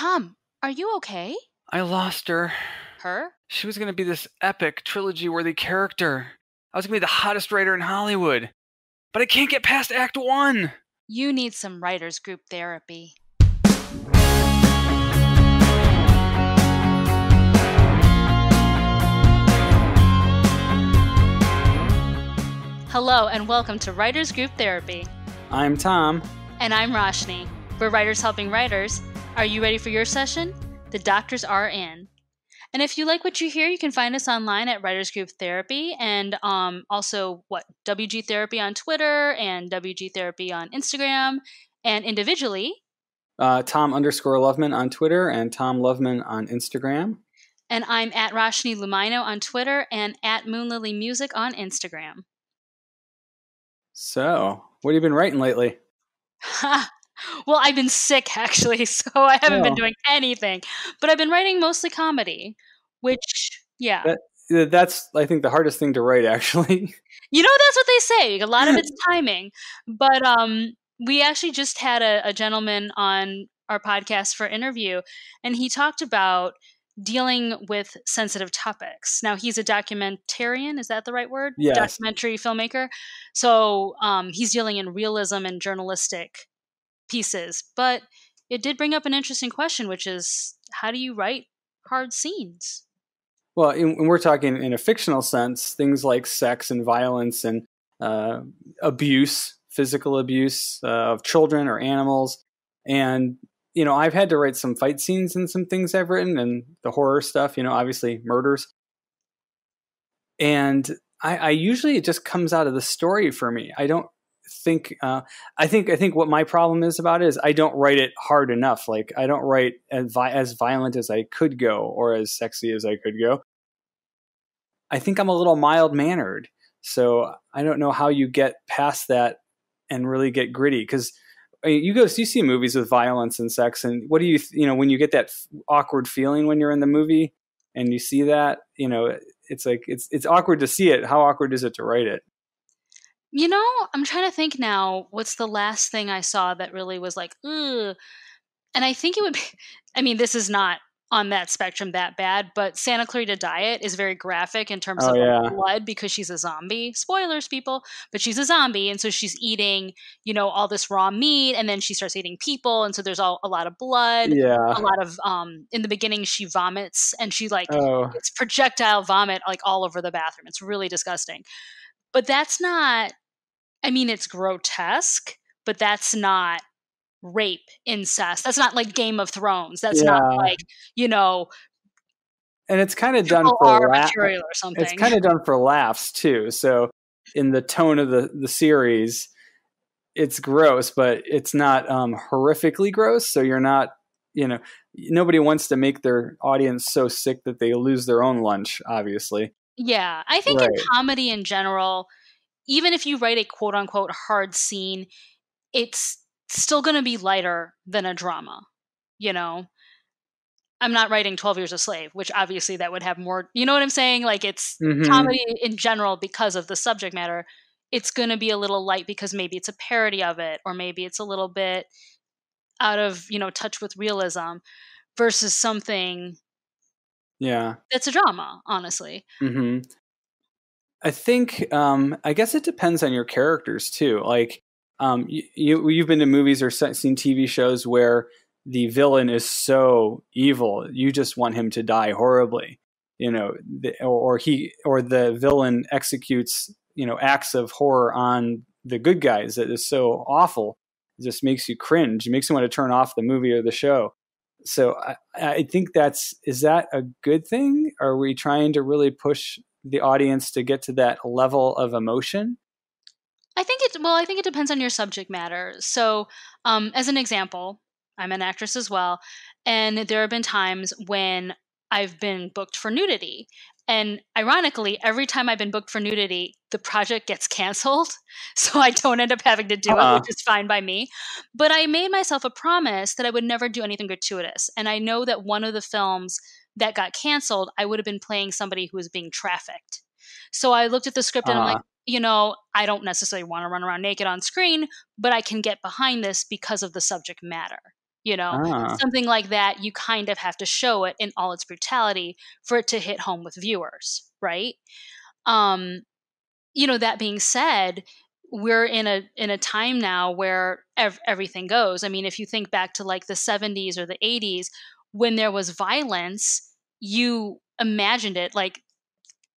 Tom, are you okay? I lost her. Her? She was going to be this epic, trilogy worthy character. I was going to be the hottest writer in Hollywood. But I can't get past Act One. You need some writers group therapy. Hello, and welcome to Writers Group Therapy. I'm Tom. And I'm Roshni. We're writers helping writers. Are you ready for your session? The doctors are in. And if you like what you hear, you can find us online at Writers Group Therapy and um, also what WG Therapy on Twitter and WG Therapy on Instagram and individually. Uh, Tom underscore Loveman on Twitter and Tom Loveman on Instagram. And I'm at Roshni Lumino on Twitter and at Moonlily Music on Instagram. So, what have you been writing lately? well, I've been sick actually, so I haven't oh. been doing anything. But I've been writing mostly comedy, which yeah. That, that's I think the hardest thing to write actually. You know that's what they say. A lot of it's timing. But um we actually just had a, a gentleman on our podcast for interview and he talked about dealing with sensitive topics. Now he's a documentarian, is that the right word? Yes. Documentary filmmaker. So um, he's dealing in realism and journalistic pieces. But it did bring up an interesting question, which is how do you write hard scenes? Well, in, we're talking in a fictional sense, things like sex and violence and uh, abuse, physical abuse uh, of children or animals. And you know, I've had to write some fight scenes and some things I've written and the horror stuff, you know, obviously murders. And I, I usually it just comes out of the story for me. I don't think uh, I think I think what my problem is about it is I don't write it hard enough. Like I don't write as, vi- as violent as I could go or as sexy as I could go. I think I'm a little mild mannered, so I don't know how you get past that and really get gritty because you go you see movies with violence and sex and what do you you know when you get that awkward feeling when you're in the movie and you see that you know it's like it's it's awkward to see it how awkward is it to write it you know i'm trying to think now what's the last thing i saw that really was like ugh and i think it would be i mean this is not on that spectrum that bad, but Santa Clarita Diet is very graphic in terms oh, of yeah. blood because she's a zombie. Spoilers, people, but she's a zombie, and so she's eating, you know, all this raw meat, and then she starts eating people, and so there's all, a lot of blood. Yeah, a lot of um. In the beginning, she vomits, and she like oh. it's projectile vomit like all over the bathroom. It's really disgusting, but that's not. I mean, it's grotesque, but that's not rape, incest. That's not like Game of Thrones. That's yeah. not like, you know, and it's kind of done for la- material or something. It's kind of done for laughs too. So in the tone of the the series, it's gross, but it's not um, horrifically gross. So you're not, you know, nobody wants to make their audience so sick that they lose their own lunch. Obviously. Yeah, I think right. in comedy in general, even if you write a quote unquote hard scene, it's still going to be lighter than a drama, you know? I'm not writing 12 Years a Slave, which obviously that would have more, you know what I'm saying? Like it's mm-hmm. comedy in general because of the subject matter. It's going to be a little light because maybe it's a parody of it, or maybe it's a little bit out of, you know, touch with realism versus something yeah that's a drama honestly mm-hmm. I think um i guess it depends on your characters too like um, you, you've been to movies or seen TV shows where the villain is so evil, you just want him to die horribly, you know, or he or the villain executes you know acts of horror on the good guys that is so awful, it just makes you cringe. It makes you want to turn off the movie or the show. So I, I think that's is that a good thing? Are we trying to really push the audience to get to that level of emotion? I think it well, I think it depends on your subject matter. So, um, as an example, I'm an actress as well, and there have been times when I've been booked for nudity. And ironically, every time I've been booked for nudity, the project gets canceled. So I don't end up having to do uh-huh. it, which is fine by me. But I made myself a promise that I would never do anything gratuitous. And I know that one of the films that got canceled, I would have been playing somebody who was being trafficked. So I looked at the script and uh-huh. I'm like, you know, I don't necessarily want to run around naked on screen, but I can get behind this because of the subject matter. You know, Ah. something like that, you kind of have to show it in all its brutality for it to hit home with viewers, right? Um, you know, that being said, we're in a in a time now where ev- everything goes. I mean, if you think back to like the 70s or the 80s when there was violence, you imagined it like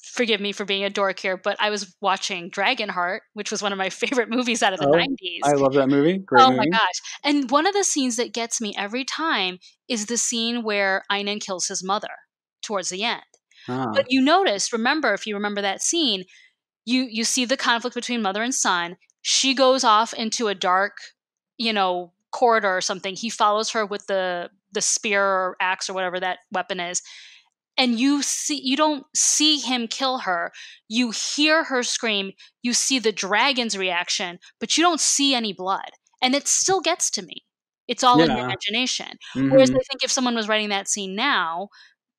forgive me for being a dork here, but I was watching Dragonheart, which was one of my favorite movies out of the Oh, 90s. I love that movie. Great oh movie. my gosh. And one of the scenes that gets me every time is the scene where Einon kills his mother towards the end. Ah. But you notice, remember, if you remember that scene, you you see the conflict between mother and son. She goes off into a dark, you know, corridor or something. He follows her with the the spear or axe or whatever that weapon is. And you see you don't see him kill her. You hear her scream, you see the dragon's reaction, but you don't see any blood. And it still gets to me. It's all in your imagination. Whereas Mhm. I think if someone was writing that scene now,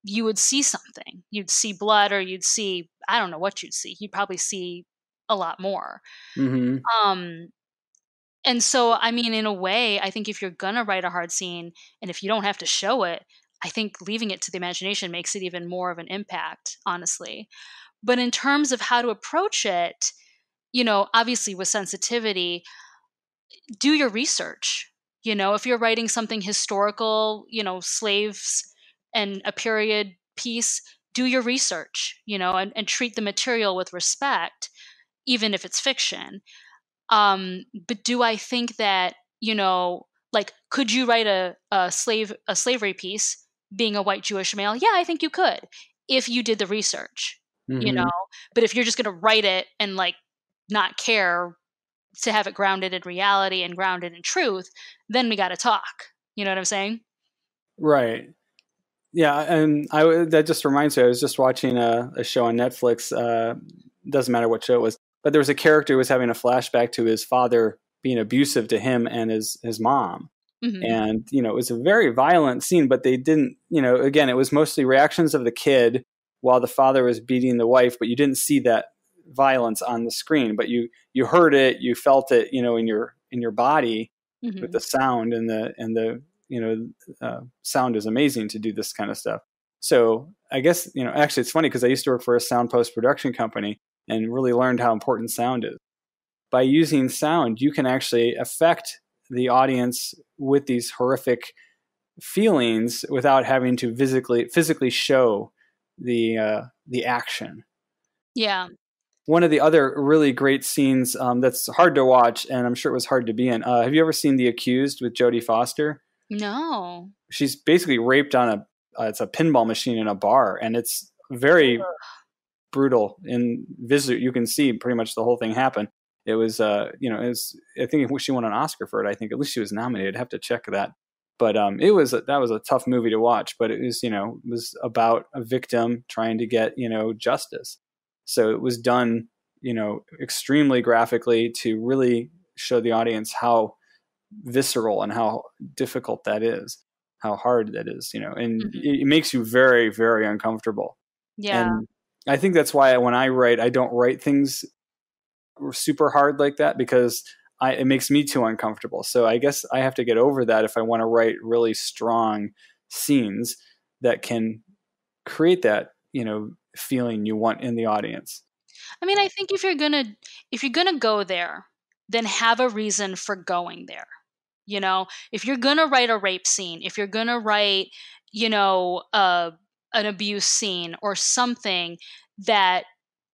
you would see something. You'd see blood, or you'd see I don't know what you'd see. You'd probably see a lot more. Mhm. Um, and so, I mean, in a way, I think if you're gonna write a hard scene, and if you don't have to show it, I think leaving it to the imagination makes it even more of an impact, honestly. But in terms of how to approach it, you know, obviously with sensitivity, do your research. You know, if you're writing something historical, you know, slaves and a period piece, do your research, you know, and, and treat the material with respect, even if it's fiction. Um, but do I think that, you know, like could you write a, a slave a slavery piece being a white Jewish male? Yeah, I think you could if you did the research you Mhm. know but if you're just going to write it and like not care to have it grounded in reality and grounded in truth then we got to talk you know what i'm saying Right. Yeah, and I that just reminds me. I was just watching a, a show on Netflix. Uh, doesn't matter what show it was, but there was a character who was having a flashback to his father being abusive to him and his his mom, Mhm. and you know it was a very violent scene. But they didn't, you know, again, it was mostly reactions of the kid while the father was beating the wife, but you didn't see that violence on the screen. But you you heard it, you felt it, you know, in your in your body Mhm. with the sound and the and the you know uh, sound is amazing to do this kind of stuff so i guess you know actually it's funny because i used to work for a sound post production company and really learned how important sound is. By using sound you can actually affect the audience with these horrific feelings without having to physically physically show the uh, the action. Yeah. One of the other really great scenes um, that's hard to watch and i'm sure it was hard to be in uh, have you ever seen the accused with jodie foster? No. She's basically raped on a uh, it's a pinball machine in a bar and it's very brutal and visit you can see pretty much the whole thing happen. It was uh you know it was i think she won an oscar for it i think. At least she was nominated I'd have to check that. But um it was a, that was a tough movie to watch but it was you know it was about a victim trying to get you know justice. So it was done you know extremely graphically to really show the audience how visceral and how difficult that is how hard that is you know and Mhm. it, it makes you very very uncomfortable. Yeah. And i think that's why when i write i don't write things super hard like that because I, it makes me too uncomfortable. So i guess i have to get over that if i want to write really strong scenes that can create that you know feeling you want in the audience. I mean i think if you're gonna if you're gonna go there then have a reason for going there you know? If you're gonna write a rape scene if you're gonna write you know uh, an abuse scene or something that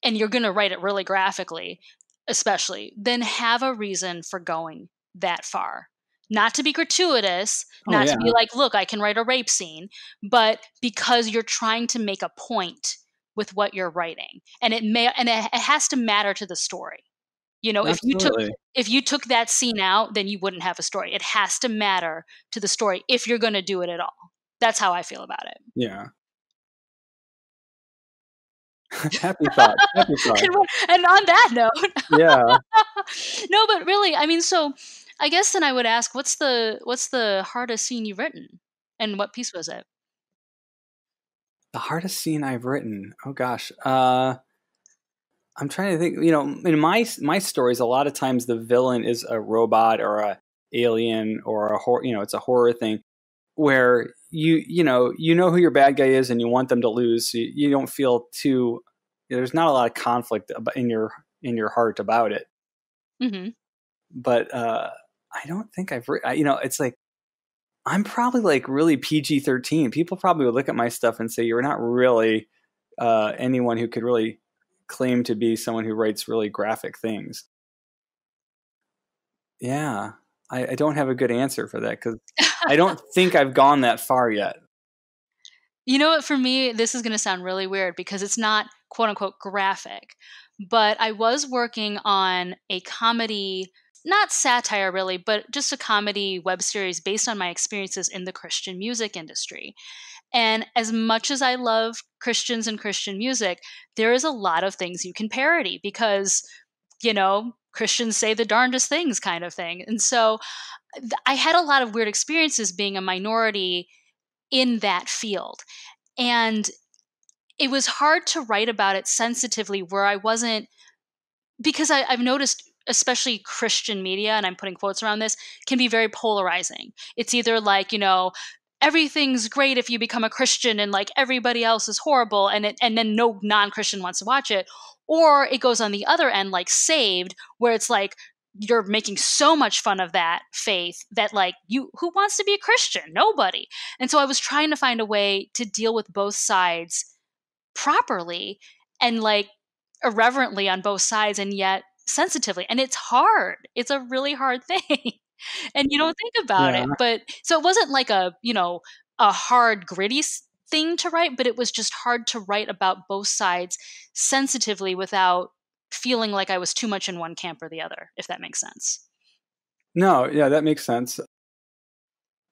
and you're gonna write it really graphically especially then have a reason for going that far. Not to be gratuitous Oh, not yeah. to be like look i can write a rape scene but because you're trying to make a point with what you're writing and it may and it, it has to matter to the story. You know if you took if you took that scene out then you wouldn't have a story. It has to matter to the story if you're going to do it at all. That's how i feel about it. Yeah happy thought happy thought and, and on that note yeah no but really i mean so i guess then i would ask what's the what's the hardest scene you've written and what piece was it The hardest scene I've written. Oh gosh. Uh I'm trying to think, you know, in my my stories a lot of times the villain is a robot or a Alien or a horror, you know, it's a horror thing where you you know you know who your bad guy is and you want them to lose. So you, you don't feel too. There's not a lot of conflict in your in your heart about it. Mm-hmm. But uh, I don't think I've. Re- you know, it's like I'm probably like really PG 13. People probably would look at my stuff and say you're not really uh, anyone who could really claim to be someone who writes really graphic things. Yeah, I, I don't have a good answer for that because I don't think I've gone that far yet. You know what? For me, this is going to sound really weird because it's not quote unquote graphic, but I was working on a comedy, not satire really, but just a comedy web series based on my experiences in the Christian music industry. And as much as I love Christians and Christian music, there is a lot of things you can parody because, you know, Christians say the darndest things kind of thing. And so I had a lot of weird experiences being a minority in that field. And it was hard to write about it sensitively where I wasn't, because I, I've noticed especially Christian media, and I'm putting quotes around this, can be very polarizing. It's either like, you know, everything's great if you become a Christian and like everybody else is horrible and it, and then no non-Christian wants to watch it or it goes on the other end like saved where it's like you're making so much fun of that faith that like you who wants to be a christian? Nobody. And so i was trying to find a way to deal with both sides properly and like irreverently on both sides and yet sensitively. And it's hard. It's a really hard thing. And you don't think about yeah. it but so it wasn't like a you know a hard gritty thing to write, but it was just hard to write about both sides sensitively without feeling like I was too much in one camp or the other, if that makes sense. No, yeah, that makes sense.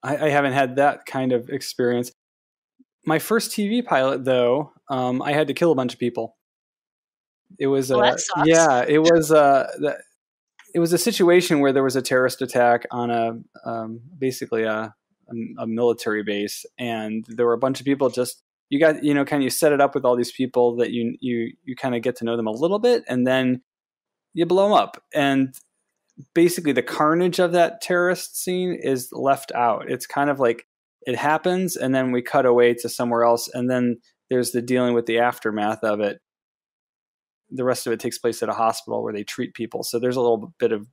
I, I haven't had that kind of experience. My first TV pilot, though, um, I had to kill a bunch of people. It was, well, uh, yeah, it was, uh, it was a situation where there was a terrorist attack on a, um, basically a, a, a military base, and there were a bunch of people just you got you know kind of you set it up with all these people that you you you kind of get to know them a little bit, and then you blow them up, and basically the carnage of that terrorist scene is left out. It's kind of like it happens, and then we cut away to somewhere else, and then there's the dealing with the aftermath of it. The rest of it takes place at a hospital where they treat people. So there's a little bit of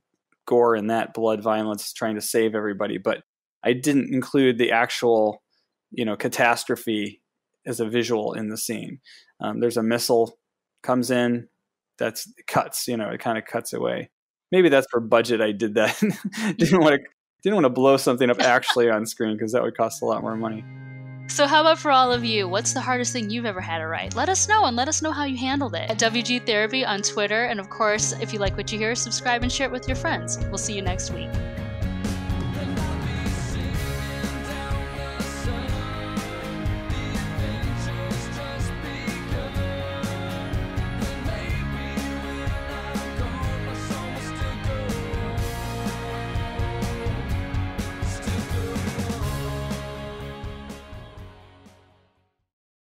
gore in that blood violence trying to save everybody, but I didn't include the actual, you know, catastrophe as a visual in the scene. Um, there's a missile comes in, that's cuts. You know, it kind of cuts away. Maybe that's for budget. I did that. didn't want to didn't want to blow something up actually on screen because that would cost a lot more money. So, how about for all of you? What's the hardest thing you've ever had to write? Let us know and let us know how you handled it. At WG Therapy on Twitter. And of course, if you like what you hear, subscribe and share it with your friends. We'll see you next week.